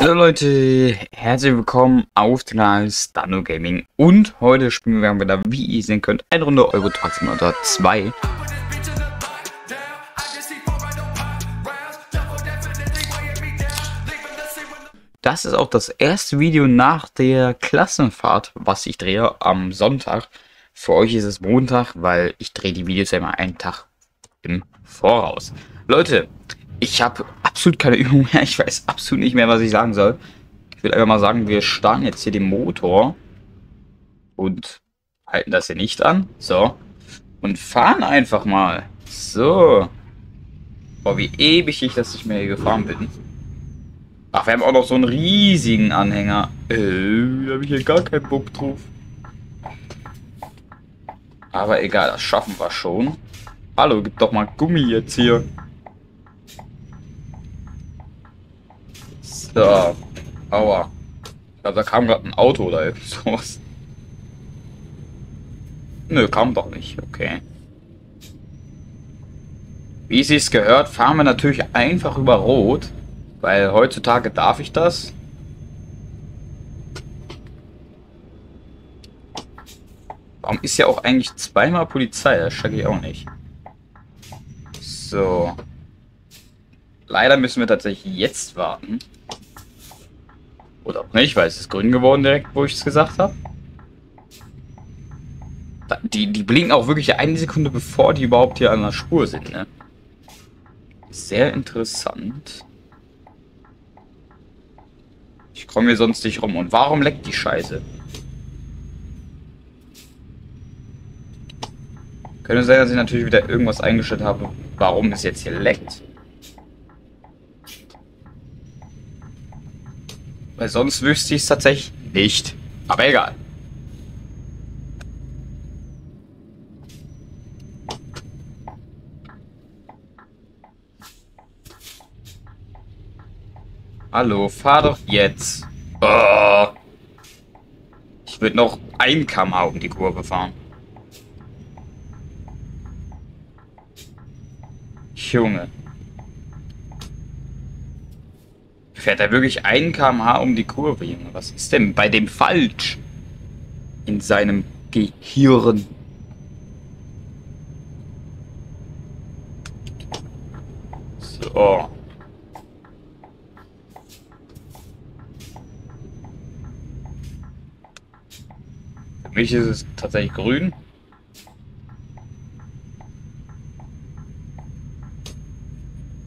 Hallo Leute, herzlich willkommen auf dem Kanal Stano Gaming und heute spielen wir wieder, wie ihr sehen könnt, eine Runde Euro Truck Simulator 2. Das ist auch das erste Video nach der Klassenfahrt, was ich drehe am Sonntag. Für euch ist es Montag, weil ich drehe die Videos ja immer einen Tag im Voraus. Leute, ich habe absolut keine Übung mehr. Ich weiß absolut nicht mehr, was ich sagen soll. Ich will einfach mal sagen, wir starten jetzt hier den Motor. Und halten das hier nicht an. So. Und fahren einfach mal. So. Boah, wie ewig ich das nicht mehr hier gefahren bin. Ach, wir haben auch noch so einen riesigen Anhänger. Äh, da habe ich hier gar keinen Bock drauf. Aber egal, das schaffen wir schon. Hallo, gib doch mal Gummi jetzt hier. So. Aua. Also da kam gerade ein Auto oder sowas. Nö, kam doch nicht. Okay. Wie sie es gehört, fahren wir natürlich einfach über Rot. Weil heutzutage darf ich das. Warum ist ja auch eigentlich zweimal Polizei? Das check ich auch nicht. So. Leider müssen wir tatsächlich jetzt warten. Oder auch nicht, weil es ist grün geworden direkt, wo ich es gesagt habe. Die, die blinken auch wirklich eine Sekunde, bevor die überhaupt hier an der Spur sind, ne? Sehr interessant. Ich komme hier sonst nicht rum. Und warum leckt die Scheiße? Könnte sein, dass ich natürlich wieder irgendwas eingestellt habe, warum es jetzt hier leckt. Weil sonst wüsste ich es tatsächlich nicht. Aber egal. Hallo, fahr doch jetzt. Oh. Ich würde noch ein km um die Kurve fahren. Junge. Fährt er wirklich 1 km/h um die Kurve, Junge? Was ist denn bei dem falsch? In seinem Gehirn. So. Für mich ist es tatsächlich grün.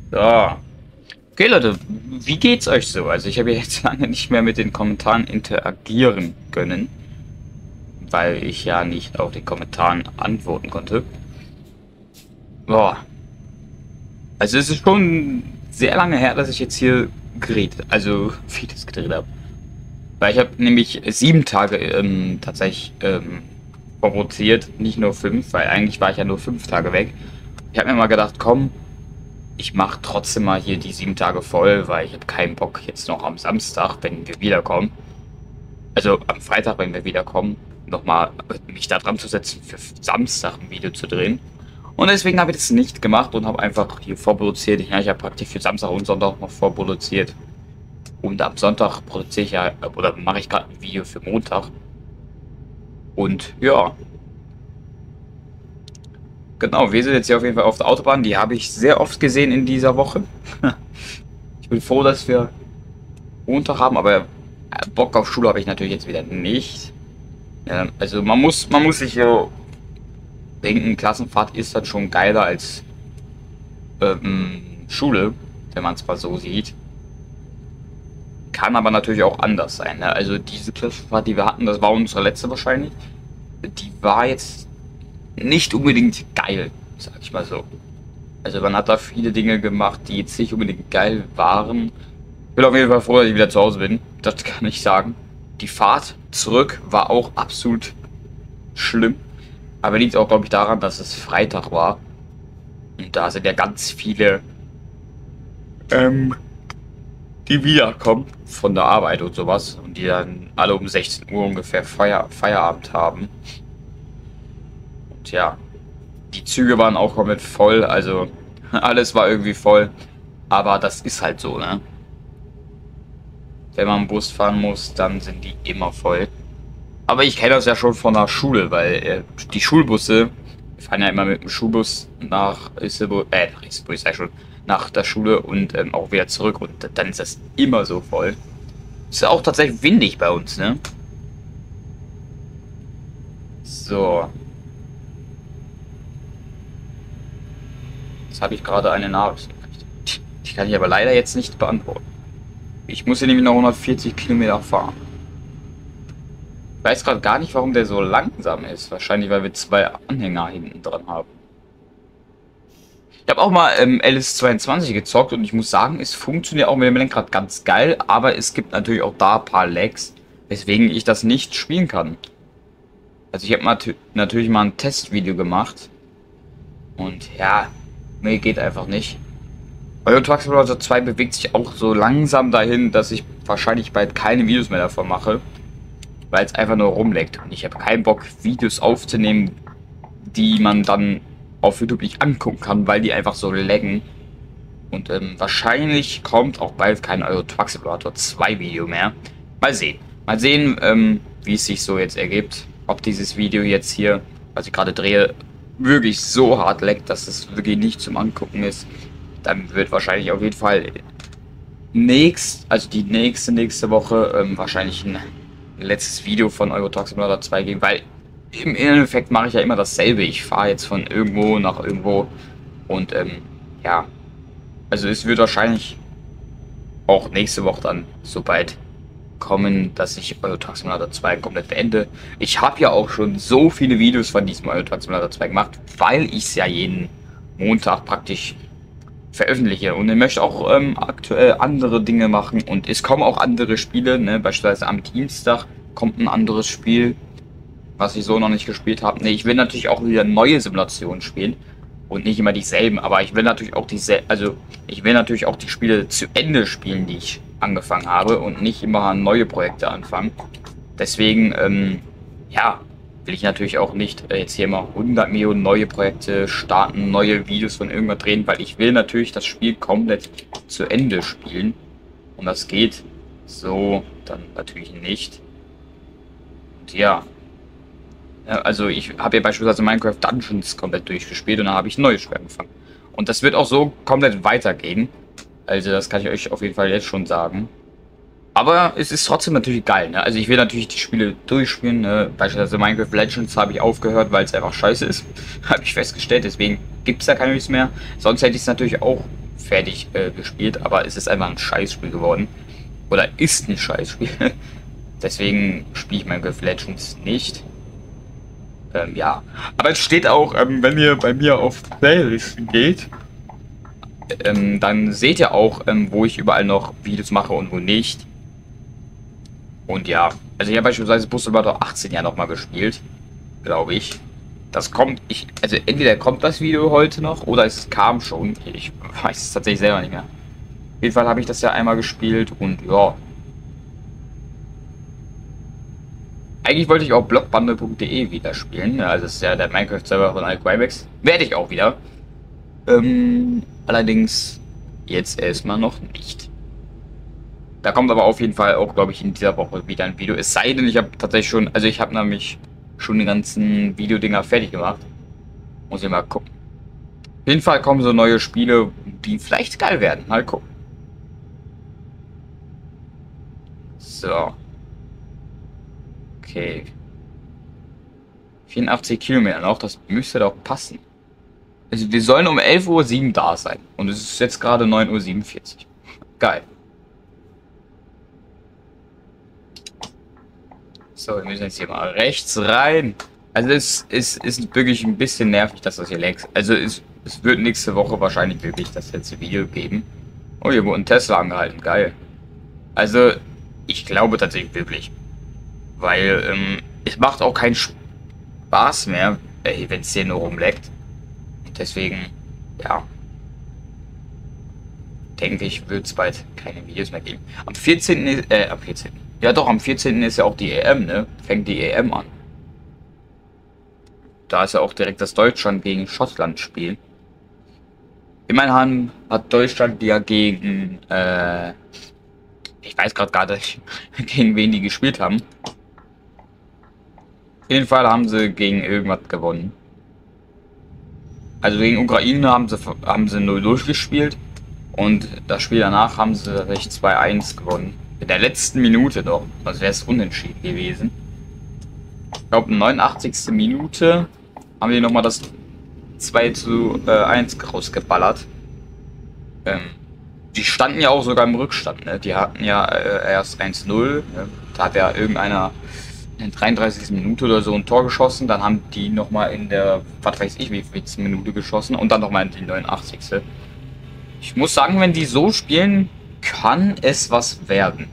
So. Okay, Leute, wie geht's euch so? Also ich habe jetzt lange nicht mehr mit den Kommentaren interagieren können, weil ich ja nicht auf die Kommentaren antworten konnte. Boah. Also es ist schon sehr lange her, dass ich jetzt hier gedreht, also vieles gedreht habe. Weil ich habe nämlich sieben Tage ähm, tatsächlich ähm, provoziert, nicht nur fünf, weil eigentlich war ich ja nur fünf Tage weg. Ich habe mir mal gedacht, komm, ich mache trotzdem mal hier die sieben Tage voll, weil ich habe keinen Bock jetzt noch am Samstag, wenn wir wiederkommen, also am Freitag, wenn wir wiederkommen, nochmal mich da dran zu setzen, für Samstag ein Video zu drehen. Und deswegen habe ich das nicht gemacht und habe einfach hier vorproduziert. Ja, ich habe praktisch für Samstag und Sonntag noch vorproduziert. Und am Sonntag produziere ich ja, oder mache ich gerade ein Video für Montag. Und ja, Genau, wir sind jetzt hier auf jeden Fall auf der Autobahn. Die habe ich sehr oft gesehen in dieser Woche. ich bin froh, dass wir Montag haben, aber Bock auf Schule habe ich natürlich jetzt wieder nicht. Also man muss, man muss sich so denken, Klassenfahrt ist dann schon geiler als ähm, Schule, wenn man es mal so sieht. Kann aber natürlich auch anders sein. Ne? Also diese Klassenfahrt, die wir hatten, das war unsere letzte wahrscheinlich. Die war jetzt nicht unbedingt geil, sag ich mal so. Also man hat da viele Dinge gemacht, die jetzt nicht unbedingt geil waren. Ich bin auf jeden Fall froh, dass ich wieder zu Hause bin. Das kann ich sagen. Die Fahrt zurück war auch absolut schlimm. Aber liegt auch, glaube ich, daran, dass es Freitag war. Und da sind ja ganz viele, ähm, die wiederkommen von der Arbeit und sowas. Und die dann alle um 16 Uhr ungefähr Feier Feierabend haben. Und ja, die Züge waren auch komplett voll, also alles war irgendwie voll. Aber das ist halt so, ne? wenn man Bus fahren muss, dann sind die immer voll. Aber ich kenne das ja schon von der Schule, weil äh, die Schulbusse wir fahren ja immer mit dem Schulbus nach Istanbul, äh, nach ich sag schon, nach der Schule und ähm, auch wieder zurück und dann ist das immer so voll. Ist ja auch tatsächlich windig bei uns, ne? So. Jetzt habe ich gerade eine Nachricht. Die kann ich aber leider jetzt nicht beantworten. Ich muss hier nämlich noch 140 Kilometer fahren. Ich weiß gerade gar nicht, warum der so langsam ist. Wahrscheinlich, weil wir zwei Anhänger hinten dran haben. Ich habe auch mal ähm, LS22 gezockt und ich muss sagen, es funktioniert auch mit dem Lenkrad ganz geil, aber es gibt natürlich auch da ein paar Lags, weswegen ich das nicht spielen kann. Also ich habe natürlich mal ein Testvideo gemacht und ja, mir geht einfach nicht. Euro Truck Simulator 2 bewegt sich auch so langsam dahin, dass ich wahrscheinlich bald keine Videos mehr davon mache weil es einfach nur rumleckt. Und ich habe keinen Bock, Videos aufzunehmen, die man dann auf YouTube nicht angucken kann, weil die einfach so laggen. Und ähm, wahrscheinlich kommt auch bald kein Euro Truck Simulator 2 Video mehr. Mal sehen. Mal sehen, ähm, wie es sich so jetzt ergibt. Ob dieses Video jetzt hier, was ich gerade drehe, wirklich so hart leckt, dass es wirklich nicht zum Angucken ist. Dann wird wahrscheinlich auf jeden Fall nächst, also die nächste, nächste Woche ähm, wahrscheinlich ein letztes Video von Euro Truck Simulator 2 geben, weil im Endeffekt mache ich ja immer dasselbe. Ich fahre jetzt von irgendwo nach irgendwo und ähm, ja, also es wird wahrscheinlich auch nächste Woche dann so bald kommen, dass ich Euro Simulator 2 komplett beende. Ich habe ja auch schon so viele Videos von diesem Euro Simulator 2 gemacht, weil ich es ja jeden Montag praktisch veröffentliche. Und ich möchte auch ähm, aktuell andere Dinge machen und es kommen auch andere Spiele, ne? beispielsweise am Dienstag kommt ein anderes Spiel, was ich so noch nicht gespielt habe. Ne, ich will natürlich auch wieder neue Simulationen spielen und nicht immer dieselben, aber ich will natürlich auch diese, also ich will natürlich auch die Spiele zu Ende spielen, die ich angefangen habe und nicht immer neue Projekte anfangen. Deswegen, ähm, ja, will ich natürlich auch nicht äh, jetzt hier mal 100 Millionen neue Projekte starten, neue Videos von irgendwas drehen, weil ich will natürlich das Spiel komplett zu Ende spielen. Und das geht so dann natürlich nicht. Und ja. Also ich habe ja beispielsweise Minecraft Dungeons komplett durchgespielt und dann habe ich ein neues Spiel angefangen. Und das wird auch so komplett weitergehen. Also das kann ich euch auf jeden Fall jetzt schon sagen. Aber es ist trotzdem natürlich geil, ne? Also ich will natürlich die Spiele durchspielen, ne? Beispielsweise Minecraft Legends habe ich aufgehört, weil es einfach scheiße ist. habe ich festgestellt, deswegen gibt es da keine News mehr. Sonst hätte ich es natürlich auch fertig äh, gespielt, aber es ist einfach ein Scheißspiel geworden. Oder ist ein Scheißspiel. deswegen spiele ich Minecraft Legends nicht. Ähm, ja. Aber es steht auch, ähm, wenn ihr bei mir auf Playlisten geht, ähm, dann seht ihr auch, ähm, wo ich überall noch Videos mache und wo nicht. Und ja, also ich habe beispielsweise Bus Simulator 18 ja nochmal gespielt, glaube ich. Das kommt, ich, also entweder kommt das Video heute noch oder es kam schon. Ich weiß es tatsächlich selber nicht mehr. Auf jeden Fall habe ich das ja einmal gespielt und ja. Eigentlich wollte ich auch blockbundle.de wieder spielen. Also das ist ja der Minecraft-Server von Alquimex. Werde ich auch wieder. Ähm, allerdings jetzt erstmal noch nicht. Da kommt aber auf jeden Fall auch, glaube ich, in dieser Woche wieder ein Video. Es sei denn, ich habe tatsächlich schon, also ich habe nämlich schon die ganzen Videodinger fertig gemacht. Muss ich mal gucken. Auf jeden Fall kommen so neue Spiele, die vielleicht geil werden. Mal gucken. So. Okay. 84 Kilometer noch, das müsste doch passen. Also wir sollen um 11.07 Uhr da sein. Und es ist jetzt gerade 9.47 Uhr. Geil. So, wir müssen jetzt hier mal rechts rein. Also es ist, ist wirklich ein bisschen nervig, dass das hier lägt. Also es, es wird nächste Woche wahrscheinlich wirklich das letzte Video geben. Oh, hier wurde ein Tesla angehalten. Geil. Also, ich glaube tatsächlich wirklich. Weil ähm, es macht auch keinen Spaß mehr, äh, wenn es hier nur rumleckt. Deswegen, ja. Denke ich, wird es bald keine Videos mehr geben. Am 14. äh, am 14. Ja doch, am 14. ist ja auch die EM, ne? Fängt die EM an. Da ist ja auch direkt das Deutschland gegen Schottland Spiel. Immerhin hat Deutschland ja gegen äh, Ich weiß gerade gar nicht, gegen wen die gespielt haben. Auf jeden Fall haben sie gegen irgendwas gewonnen. Also gegen Ukraine haben sie haben sie 0 gespielt. Und das Spiel danach haben sie recht 2-1 gewonnen. In der letzten Minute doch. Also wäre es unentschieden gewesen. Ich glaube, in 89. Minute haben die nochmal das 2 zu äh, 1 rausgeballert. Ähm, die standen ja auch sogar im Rückstand. Ne? Die hatten ja äh, erst 1-0. Ne? Da hat ja irgendeiner in der 33. Minute oder so ein Tor geschossen. Dann haben die nochmal in der, was weiß ich, wie viel Minute geschossen. Und dann nochmal in die 89. Ich muss sagen, wenn die so spielen, kann es was werden.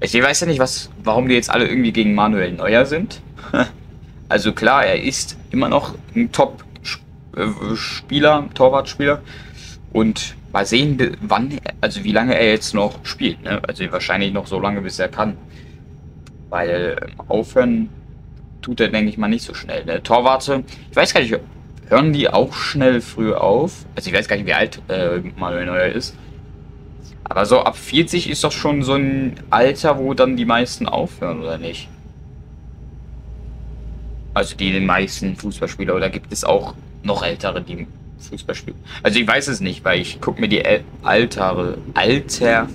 Ich weiß ja nicht, was, warum die jetzt alle irgendwie gegen Manuel Neuer sind. also klar, er ist immer noch ein Top-Spieler, Torwartspieler. Und mal sehen, wann, also wie lange er jetzt noch spielt. Ne? Also wahrscheinlich noch so lange, bis er kann. Weil ähm, aufhören tut er, denke ich mal, nicht so schnell. Ne? Torwarte, ich weiß gar nicht, hören die auch schnell früh auf? Also ich weiß gar nicht, wie alt äh, Manuel Neuer ist. Aber so ab 40 ist doch schon so ein Alter, wo dann die meisten aufhören, oder nicht? Also die den meisten Fußballspieler, oder gibt es auch noch ältere, die Fußball spielen? Also ich weiß es nicht, weil ich gucke mir die ältere, alter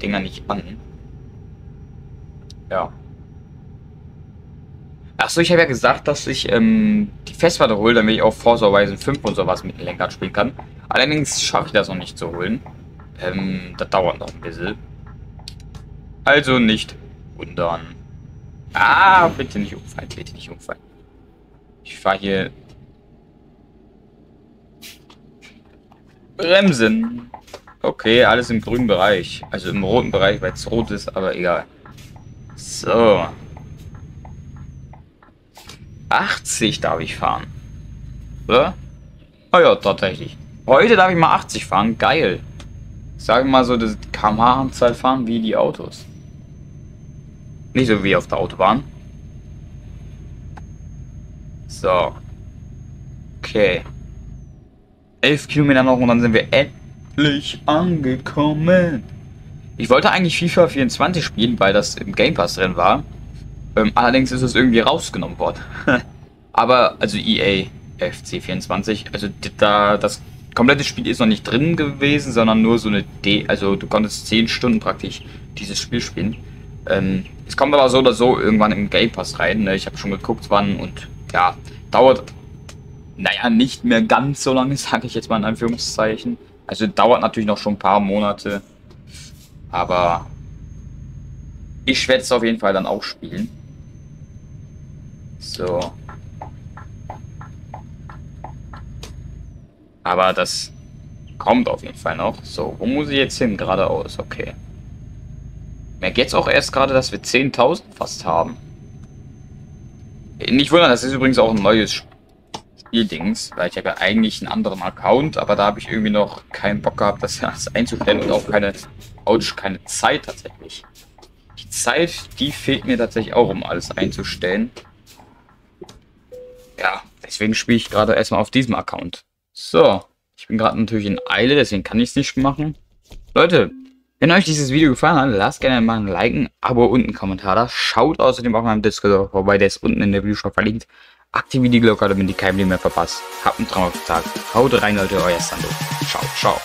Dinger nicht an. Ja. Achso, ich habe ja gesagt, dass ich ähm, die Festplatte hole, damit ich auch Forza Horizon 5 und sowas mit dem Lenkrad spielen kann. Allerdings schaffe ich das noch nicht zu holen. Ähm, das dauert noch ein bisschen. Also nicht wundern. Ah, bitte nicht umfallen, bitte nicht umfallen. Ich fahre hier... Bremsen. Okay, alles im grünen Bereich. Also im roten Bereich, weil es rot ist, aber egal. So. 80 darf ich fahren. Oder? Oh ja, tatsächlich. Heute darf ich mal 80 fahren. Geil. Sagen wir mal so, das kmh-Anzahl fahren wie die Autos. Nicht so wie auf der Autobahn. So. Okay. 11 Kilometer noch und dann sind wir endlich angekommen. Ich wollte eigentlich FIFA 24 spielen, weil das im Game Pass drin war. Ähm, allerdings ist es irgendwie rausgenommen worden. Aber, also EA FC 24, also da das komplette Spiel ist noch nicht drin gewesen, sondern nur so eine D, also du konntest 10 Stunden praktisch dieses Spiel spielen. Ähm, es kommt aber so oder so irgendwann im Game Pass rein. Ne? Ich habe schon geguckt, wann und ja, dauert, naja, nicht mehr ganz so lange, sage ich jetzt mal in Anführungszeichen. Also dauert natürlich noch schon ein paar Monate. Aber ich werde es auf jeden Fall dann auch spielen. So. Aber das kommt auf jeden Fall noch. So, wo muss ich jetzt hin? Geradeaus, okay. Merkt jetzt auch erst gerade, dass wir 10.000 fast haben. Nicht wundern, das ist übrigens auch ein neues Spieldings, weil ich habe ja eigentlich einen anderen Account, aber da habe ich irgendwie noch keinen Bock gehabt, das einzustellen und auch keine, ouch, keine Zeit tatsächlich. Die Zeit, die fehlt mir tatsächlich auch, um alles einzustellen. Ja, deswegen spiele ich gerade erstmal auf diesem Account. So, ich bin gerade natürlich in Eile, deswegen kann ich es nicht machen. Leute, wenn euch dieses Video gefallen hat, lasst gerne mal ein Like, ein Abo und einen Kommentar da. Schaut außerdem auch meinem Discord vorbei, der ist unten in der Videoshop verlinkt. Aktiviert die Glocke, damit ihr kein Video mehr verpasst. Habt einen traumhaften Tag. Haut rein, Leute, euer Sando. Ciao, ciao.